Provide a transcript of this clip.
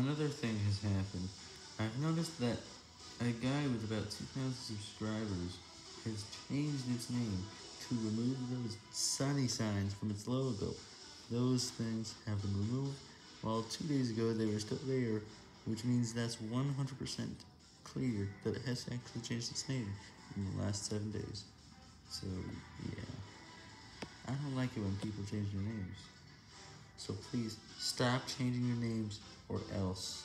Another thing has happened. I've noticed that a guy with about 2,000 subscribers has changed its name to remove those sunny signs from its logo. Those things have been removed, while two days ago they were still there, which means that's 100% clear that it has actually changed its name in the last 7 days. So, yeah. I don't like it when people change their names. So please, stop changing your names, else.